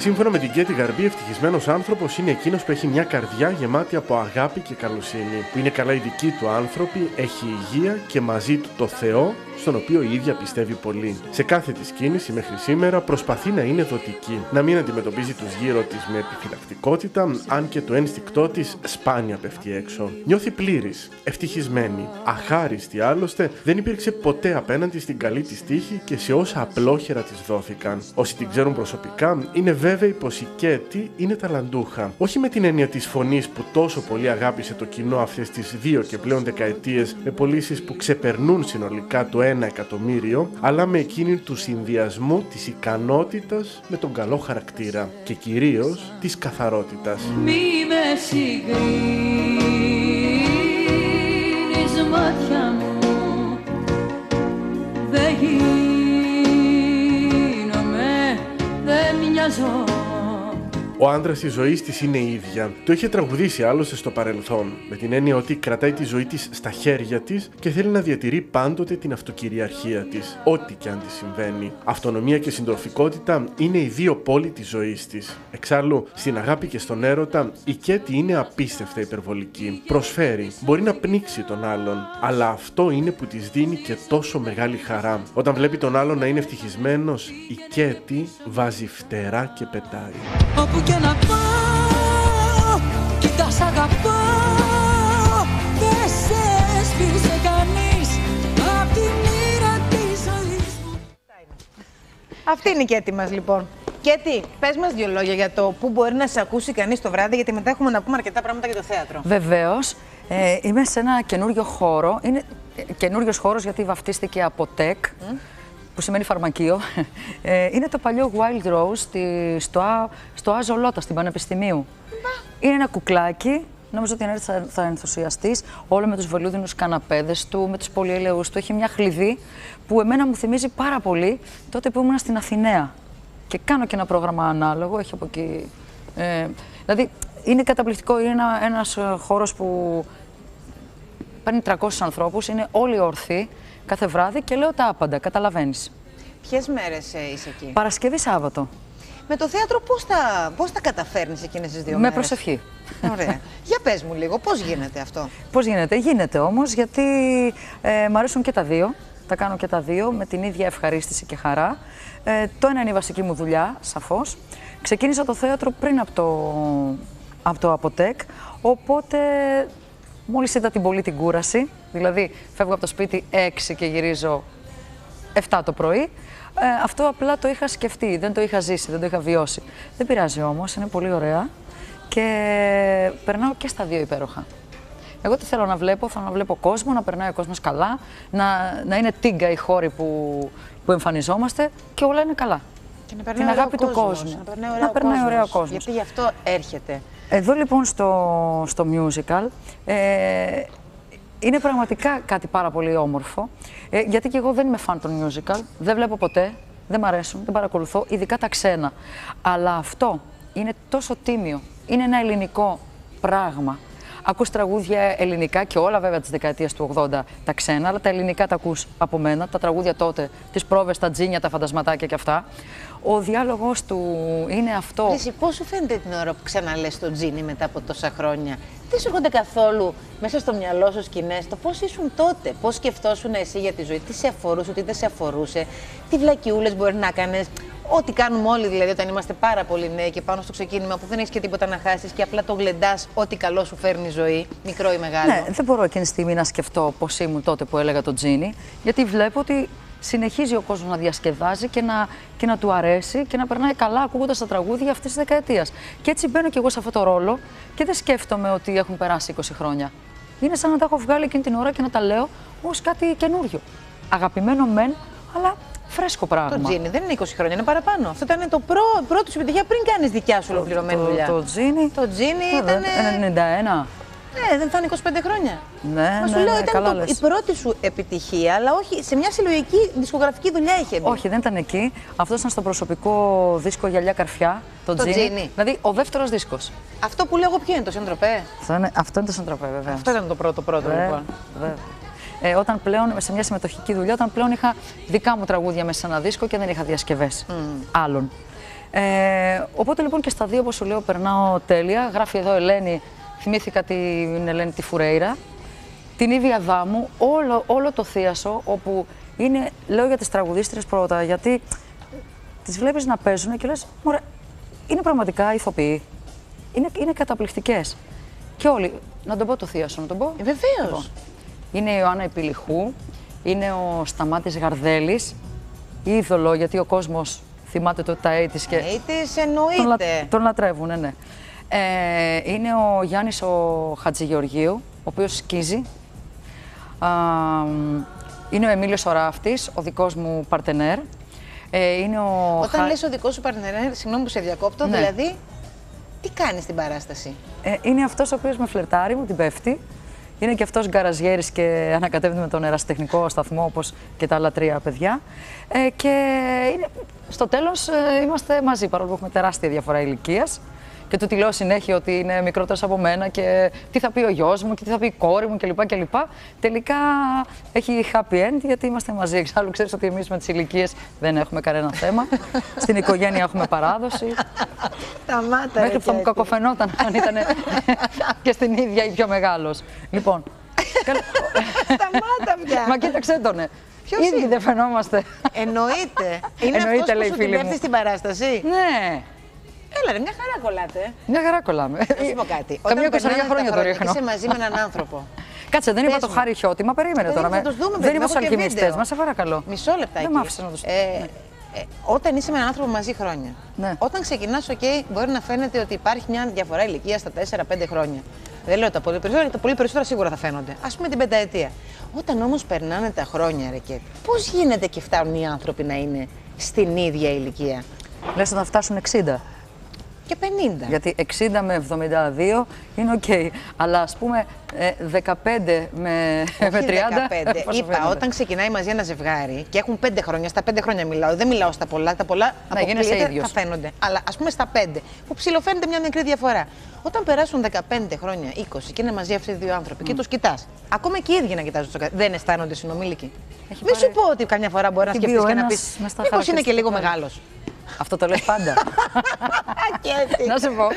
Σύμφωνα με την Κέτη Γαρμπή, ευτυχισμένος άνθρωπος είναι εκείνος που έχει μια καρδιά γεμάτη από αγάπη και καλοσύνη. Που είναι καλά οι δικοί του άνθρωποι, έχει υγεία και μαζί του το Θεό, στον οποίο η ίδια πιστεύει πολύ. Σε κάθε της κίνηση μέχρι σήμερα προσπαθεί να είναι δοτική, να μην αντιμετωπίζει τους γύρω της με επιφυλακτικότητα, αν και το ένστικτό της σπάνια πέφτει έξω. Νιώθει πλήρης, ευτυχισμένη, αχάριστη άλλωστε, δεν υπήρξε ποτέ απέναντι στην καλή της τύχη και σε όσα απλόχερα της δόθηκαν. Όσοι την ξέρουν προσωπικά, είναι βέβαιοι πως η Κέτη είναι ταλαντούχα. Όχι με την έννοια της φωνής που τόσο πολύ αγάπησε το κοινό αυτές τις δύο και πλέον δεκαετίες με πωλήσεις που ξεπερνούν συνολικά το 1 εκατομμύριο, αλλά με εκείνη του συνδυασμού της ικανότητας με τον καλό χαρακτήρα και κυρίως της καθαρότητας. Μη με συγκρίνεις μάτια μου Δεν γίνομαι, δεν μοιάζω Ο άντρας της ζωής της είναι η ίδια. Το είχε τραγουδήσει άλλωστε στο παρελθόν, με την έννοια ότι κρατάει τη ζωή της στα χέρια της και θέλει να διατηρεί πάντοτε την αυτοκυριαρχία της, ό,τι και αν της συμβαίνει. Αυτονομία και συντροφικότητα είναι οι δύο πόλοι της ζωής της. Εξάλλου, στην αγάπη και στον έρωτα, η Κέτη είναι απίστευτα υπερβολική. Προσφέρει, μπορεί να πνίξει τον άλλον, αλλά αυτό είναι που της δίνει και τόσο μεγάλη χαρά. Όταν βλέπει τον άλλον να είναι ευτυχισμένος, η Κέτη βάζει φτερά και πετάει. Όπου και να πάω, κοίτα σ' αγαπάω Δεν σε έσπισε κανείς Απ' τη μοίρα της ζωής μου Αυτή είναι η Κέτη μας λοιπόν. Κέτη, πες μας δύο λόγια για το πού μπορεί να σε ακούσει κανείς το βράδυ, γιατί μετά έχουμε να πούμε αρκετά πράγματα για το θέατρο. Βεβαίως. Ε, είμαι σε ένα καινούριο χώρο. Είναι καινούριος χώρος γιατί βαφτίστηκε από TEC, που σημαίνει φαρμακείο. Ε, είναι το παλιό Wild Rose στη, στο, Α- στο Αζολότα, στην Πανεπιστημίου. Είναι ένα κουκλάκι. Νομίζω ότι αν έρθει θα, θα ενθουσιαστείς. Όλο με τους βελούδινου καναπέδες του, με τους πολυελαιούς του. Έχει μια χλειδί που εμένα μου θυμίζει πάρα πολύ τότε που ήμουν στην Αθηναία. Και κάνω και ένα πρόγραμμα ανάλογο. Έχει από εκεί. Ε, δηλαδή είναι καταπληκτικό. Είναι ένα, ένας ε, χώρος που παίρνει 300 ανθρώπους, είναι όλοι ορθοί κάθε βράδυ και λέω τα άπαντα, καταλαβαίνεις. Ποιες μέρες είσαι εκεί; Παρασκευή Σάββατο, Με το θέατρο πώς τα, πώς τα καταφέρνεις εκείνες τις δύο με μέρες; προσευχή. Ωραία. για πες μου λίγο, πώς γίνεται αυτό; Πώς γίνεται, γίνεται όμως γιατί ε, μ' αρέσουν και τα δύο. Τα κάνω και τα δύο με την ίδια ευχαρίστηση και χαρά. Ε, το ένα είναι η βασική μου δουλειά, σαφώς. Ξεκίνησα το θέατρο πριν από το, από το Αποτέκ, οπότε μόλις είδα την πολύ την κούραση, δηλαδή φεύγω από το σπίτι 6 και γυρίζω 7 το πρωί. Ε, αυτό απλά το είχα σκεφτεί, δεν το είχα ζήσει, δεν το είχα βιώσει. Δεν πειράζει όμως, είναι πολύ ωραία και περνάω και στα δύο υπέροχα. Εγώ τι θέλω να βλέπω, θέλω να βλέπω κόσμο, να περνάει ο κόσμος καλά, να, να είναι τίγκα οι χώροι που, που εμφανιζόμαστε και όλα είναι καλά. Και να Την αγάπη του κόσμου. Να περνάει Να ωραία, ο περνάει κόσμος. ωραία ο κόσμος. Γιατί γι' αυτό έρχεται. Εδώ λοιπόν στο, στο musical ε, είναι πραγματικά κάτι πάρα πολύ όμορφο. Ε, γιατί και εγώ δεν είμαι φαν των musical, δεν βλέπω ποτέ, δεν μ' αρέσουν, δεν παρακολουθώ, ειδικά τα ξένα. Αλλά αυτό είναι τόσο τίμιο. Είναι ένα ελληνικό πράγμα. Ακούς τραγούδια ελληνικά και όλα βέβαια της δεκαετίας του 80 τα ξένα, αλλά τα ελληνικά τα ακούς από μένα, τα τραγούδια τότε, τις πρόβες, τα τζίνια, τα φαντασματάκια και αυτά. Ο διάλογος του είναι αυτό. Εσύ, πώς σου φαίνεται την ώρα που ξαναλες το Τζίνι μετά από τόσα χρόνια; Δεν σου έρχονται καθόλου μέσα στο μυαλό σου σκηνές; Το πώς ήσουν τότε, πώς σκεφτόσουν εσύ για τη ζωή, τι σε αφορούσε, τι δεν σε αφορούσε, τι βλακιούλες μπορεί να κάνεις; Ό,τι κάνουμε όλοι δηλαδή όταν είμαστε πάρα πολύ νέοι και πάνω στο ξεκίνημα που δεν έχεις και τίποτα να χάσεις και απλά το γλεντάς ό,τι καλό σου φέρνει η ζωή, μικρό ή μεγάλο. Ναι, δεν μπορώ εκείνη τη στιγμή να σκεφτώ πώς ήμουν τότε που έλεγα το Τζίνι, γιατί βλέπω ότι συνεχίζει ο κόσμος να διασκεδάζει και να, και να του αρέσει και να περνάει καλά ακούγοντας τα τραγούδια αυτής της δεκαετίας. Και έτσι μπαίνω κι εγώ σε αυτό το ρόλο και δεν σκέφτομαι ότι έχουν περάσει 20 χρόνια. Είναι σαν να τα έχω βγάλει εκείνη την ώρα και να τα λέω ως κάτι καινούριο. Αγαπημένο μεν, αλλά φρέσκο πράγμα. Το Τζίνι δεν είναι 20 χρόνια, είναι παραπάνω. Αυτό ήταν το πρό, πρώτο σου επιτυχία πριν κάνεις δικιά σου ολοκληρωμένη δουλειά. Το, το Τζίνι. Το Τζίνι βέβαια, ήταν. 91. Ναι, δεν θα είναι 25 χρόνια. Ναι, Μα σου ναι, λέω, ναι, ήταν καλά το, λες. η πρώτη σου επιτυχία, αλλά όχι σε μια συλλογική δισκογραφική δουλειά είχε μπει. Όχι, δεν ήταν εκεί. Αυτός ήταν στο προσωπικό δίσκο Γυαλιά Καρφιά. Το, Το Τζίνι. Τζίνι. Δηλαδή ο δεύτερος δίσκος. Αυτό που λέω εγώ ποιο είναι το Σεντροπέ; Αυτό είναι, αυτό είναι το Σαντραπέ, βέβαια. Αυτό ήταν το πρώτο πρώτο Βέβαια, λοιπόν. βέβαια. Ε, όταν πλέον, σε μια συμμετοχική δουλειά, όταν πλέον είχα δικά μου τραγούδια μέσα σε ένα δίσκο και δεν είχα διασκευές άλλων. Ε, οπότε λοιπόν και στα δύο, όπως σου λέω, περνάω τέλεια. Γράφει εδώ Ελένη, θυμήθηκα την Ελένη τη Φουρέιρα. Την Ήβια Δάμου, όλο, όλο το θίασο, όπου είναι, λέω για τις τραγουδίστρες πρώτα, γιατί τις βλέπεις να παίζουν και λες, μωρέ, είναι πραγματικά ηθοποιοί. Είναι, είναι καταπληκτικές. Και όλοι, να τον πω το θίασο, να τον πω. Ε, Βεβαίως. Λοιπόν, είναι η Ιωάννα Επιλιχού, είναι ο Σταμάτης Γαρδέλης, είδωλο γιατί ο κόσμος θυμάται το τα AIDS και Ε, της τον, λα- εννοείται. τον λατρεύουν, ναι, ναι. Ε, είναι ο Γιάννης ο Χατζηγεωργίου, ο οποίος σκίζει. Α, μ, είναι ο Εμίλιος ο Ράφτης, ο δικός μου παρτενέρ. Ε, είναι ο Όταν Χα- λες ο δικός σου παρτενέρ, συγγνώμη που σε διακόπτω, Ναι. δηλαδή τι κάνεις στην παράσταση; Ε, είναι αυτός ο οποίος με φλερτάρει, μου την πέφτει. Είναι και αυτός γκαραζιέρης και ανακατεύεται με τον ερασιτεχνικό σταθμό όπως και τα άλλα τρία παιδιά. Ε, και είναι, στο τέλος είμαστε μαζί παρόλο που έχουμε τεράστια διαφορά ηλικίας. Και του τη λέω συνέχεια ότι είναι μικρότερος από μένα και τι θα πει ο γιος μου και τι θα πει η κόρη μου κλπ. κλπ. Τελικά έχει happy end γιατί είμαστε μαζί. Εξάλλου ξέρεις ότι εμείς με τις ηλικίες δεν έχουμε κανένα θέμα. Στην οικογένεια έχουμε παράδοση. Σταμάτα. Μέχρι που θα μου κακοφαινόταν αν ήταν και στην ίδια ή πιο μεγάλος. Λοιπόν. καλ- Σταμάτα πια. Μα κοίταξε τον. ε. Ποιος Ήδη είναι; δεν φαινόμαστε. Εννοείται. Είναι Εννοείται, αυτός που λέει σου η φίλη την μου. πέφτει στην παράσταση; ναι. Έλα ρε, μια χαρά κολλάτε. Μια χαρά κολλάμε. Να σου πω κάτι. Καμία Όταν κοσαριά περνάνε χρόνια τα το χρόνια ρίχνω. και είσαι μαζί με έναν άνθρωπο. Κάτσε, δεν είπα Πες το μου. χάρη χιώτημα. Περίμενε Παιδί, τώρα. θα με- τους δούμε, δεν παιδί, είμαι έχω στου και αλχημιστέ. βίντεο. Μα σε παρακαλώ. Μισό λεπτάκι. Δεν μ' άφησε να το σου- Ε, ε, όταν είσαι με έναν άνθρωπο μαζί χρόνια, Ναι. όταν ξεκινάς, OK, μπορεί να φαίνεται ότι υπάρχει μια διαφορά ηλικία στα 4-5 χρόνια. Δεν λέω τα πολύ περισσότερα, τα πολύ περισσότερα σίγουρα θα φαίνονται. Α πούμε την πενταετία. Όταν όμως περνάνε τα χρόνια, ρε και πώς γίνεται και φτάνουν οι άνθρωποι να είναι στην ίδια ηλικία; Λες να φτάσουν 60. Και 50. Γιατί 60 με 72 είναι οκ. Αλλά ας πούμε ε, 15 με, με 30. Όχι 15. πόσο Είπα, φαίνονται. όταν ξεκινάει μαζί ένα ζευγάρι και έχουν 5 χρόνια, στα 5 χρόνια μιλάω, δεν μιλάω στα πολλά, τα πολλά Ναι, γίνεσαι αποκλείεται, ίδιος. θα φαίνονται. Αλλά ας πούμε στα 5, που ψηλοφαίνεται μια μικρή διαφορά. Όταν περάσουν 15 χρόνια, 20 και είναι μαζί αυτοί οι δύο άνθρωποι και τους κοιτάς, ακόμα και οι ίδιοι να κοιτάζουν στο κα- δεν αισθάνονται συνομήλικοι. Έχει Μην πάρει- σου πω ότι καμιά φορά μπορεί να Έχει σκεφτείς μπει ο και να πεις. ένας μες στα Μήπως είναι και χαρακτηριστικά λίγο του άλλου». μεγάλος. Αυτό το λες πάντα. Να σε πω.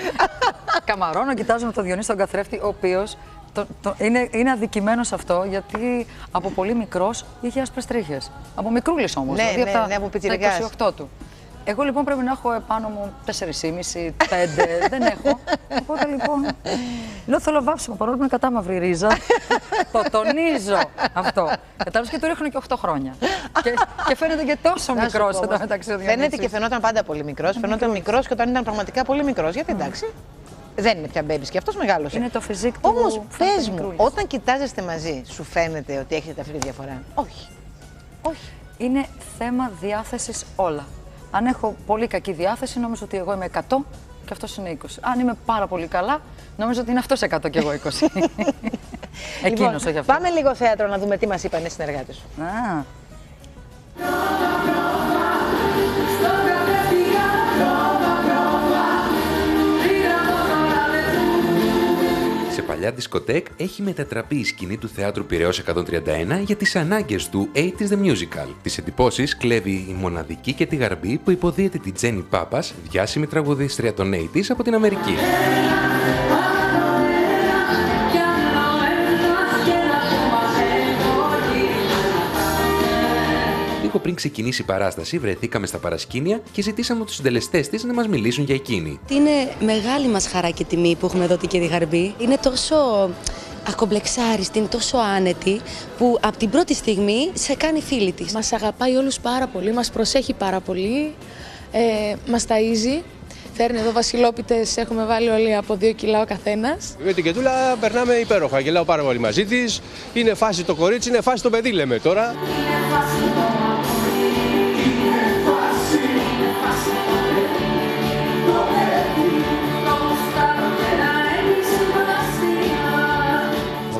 Καμαρώνω, κοιτάζω τον Διονύση τον καθρέφτη, ο οποίος είναι, είναι αδικημένος αυτό γιατί από πολύ μικρός είχε άσπρες τρίχες. Από μικρούλης όμως. Ναι, δηλαδή ναι, από, ναι, από τα, πιτσιρικάς. τα 28 του. Εγώ λοιπόν πρέπει να έχω επάνω μου 4,5, 5, δεν έχω. Οπότε λοιπόν. Λέω θέλω βάψιμο παρόλο που είναι κατά μαύρη ρίζα. το τονίζω αυτό. Κατάλαβε και του ρίχνω και 8 χρόνια. και, και φαίνεται και τόσο Να σου μικρός πω εδώ όμως, μεταξύ ο Φαίνεται Διονύσης. και φαινόταν πάντα πολύ μικρός. Φαινόταν μικρός και όταν ήταν πραγματικά πολύ μικρός. Γιατί εντάξει, δεν είναι πια baby και αυτός μεγάλωσε. Είναι το φυσικ του. Όμως, φαίνεται πες μου, μικρούλης. όταν κοιτάζεστε μαζί, σου φαίνεται ότι έχετε αυτή τη διαφορά; Όχι. Όχι. Είναι θέμα διάθεσης όλα. Αν έχω πολύ κακή διάθεση, νομίζω ότι εγώ είμαι 100 και αυτός είναι 20. Αν είμαι πάρα πολύ καλά, νομίζω ότι είναι αυτός 100 και εγώ 20. Εκείνος, Λοιπόν, όχι αυτός. πάμε λίγο θέατρο να δούμε τι μας είπαν οι συνεργάτες σου. Α, παλιά δισκοτέκ έχει μετατραπεί η σκηνή του θεάτρου Πυραιός 131 για τις ανάγκες του 80's The Musical. Τις εντυπώσεις κλέβει η μοναδική και τη γαρμπή που υποδίεται τη Τζένι Πάπας, διάσημη τραγουδίστρια των 80's από την Αμερική. Λίγο πριν ξεκινήσει η παράσταση, βρεθήκαμε στα παρασκήνια και ζητήσαμε από τους συντελεστές της να μας μιλήσουν για εκείνη. Είναι μεγάλη μας χαρά και τιμή που έχουμε εδώ την Κέδη Γαρμπή. Είναι τόσο ακομπλεξάριστη, είναι τόσο άνετη που από την πρώτη στιγμή σε κάνει φίλη της. Μας αγαπάει όλους πάρα πολύ, μας προσέχει πάρα πολύ, ε, μας ταΐζει. Φέρνει εδώ βασιλόπιτες, έχουμε βάλει όλοι από δύο κιλά ο καθένας. Με την Κετούλα περνάμε υπέροχα. Γελάω πάρα πολύ μαζί της. Είναι φάση το κορίτσι, είναι φάση το παιδί, λέμε τώρα.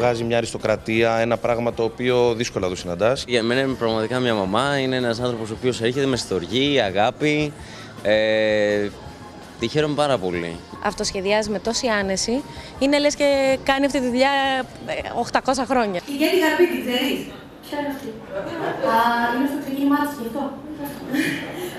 Βγάζει μια αριστοκρατία, ένα πράγμα το οποίο δύσκολα το συναντάς. Για μένα είναι πραγματικά μια μαμά. Είναι ένας άνθρωπος ο οποίος έρχεται με στοργή, αγάπη. Ε, τη χαίρομαι πάρα πολύ. Αυτοσχεδιάζει με τόση άνεση. Είναι λες και κάνει αυτή τη δουλειά ε, 800 χρόνια. Η Γέννη Γαρμπή την ξέρεις. Ποια είναι αυτή. Α, είναι στο ξεκίνημά της γι' αυτό.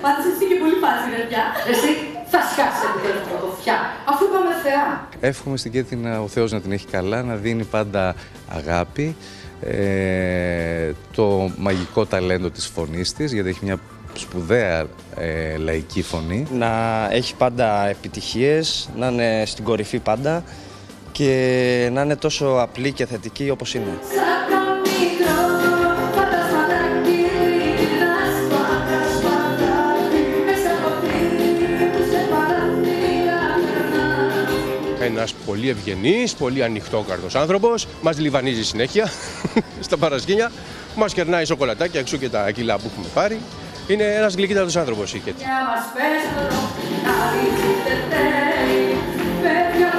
Πάντως εσύ και πολύ φάση ρε πια. Εσύ θα σκάσεις την πρωτοφιά, αφού είπαμε θεά. Εύχομαι στην Κέτη να, ο Θεός να την έχει καλά, να δίνει πάντα αγάπη, ε, το μαγικό ταλέντο της φωνής της, γιατί έχει μια σπουδαία ε, λαϊκή φωνή. να έχει πάντα επιτυχίες, να είναι στην κορυφή πάντα και να είναι τόσο απλή και θετική όπως είναι. Ένας πολύ ευγενής, πολύ ανοιχτόκαρδος άνθρωπος. Μας λιβανίζει συνέχεια στα παρασκήνια. Μας κερνάει σοκολατάκια εξού και τα κιλά που έχουμε πάρει. Είναι ένας γλυκύτατος άνθρωπος η Κέτη. Για μας πες το να ρίξει τετέρι Παιδιά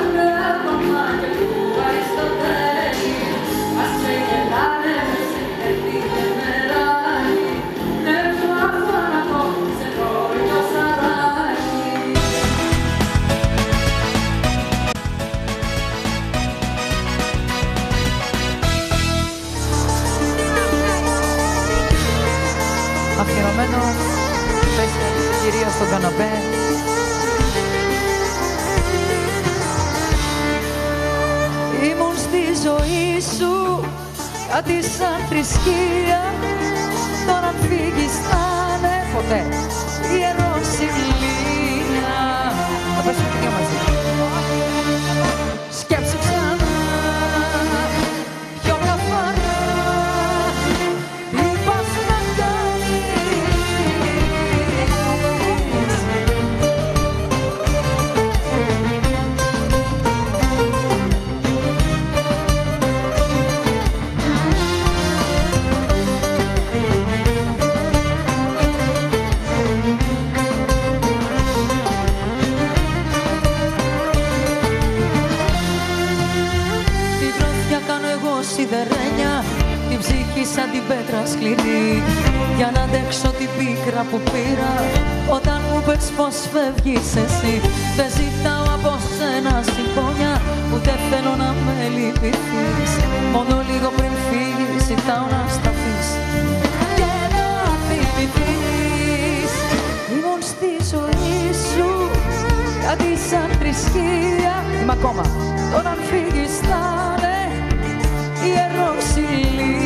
στον καναπέ. Ήμουν στη ζωή σου κάτι σαν θρησκεία Τώρα αν φύγεις θα είναι Ποτέ. Σιδερένια Την ψυχή σαν την πέτρα σκληρή. Για να αντέξω την πίκρα που πήρα Όταν μου πες πως φεύγεις εσύ Δεν ζητάω από σένα συμπόνια Που δεν θέλω να με λυπηθείς. Μόνο λίγο πριν φύγεις ζητάω να σταθείς Και να θυμηθείς. Ήμουν στη ζωή σου Κάτι σαν θρησκεία. Είμαι ακόμα. Τώρα αν φύγεις θα είναι ιεροσυλία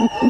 Ha ha ha.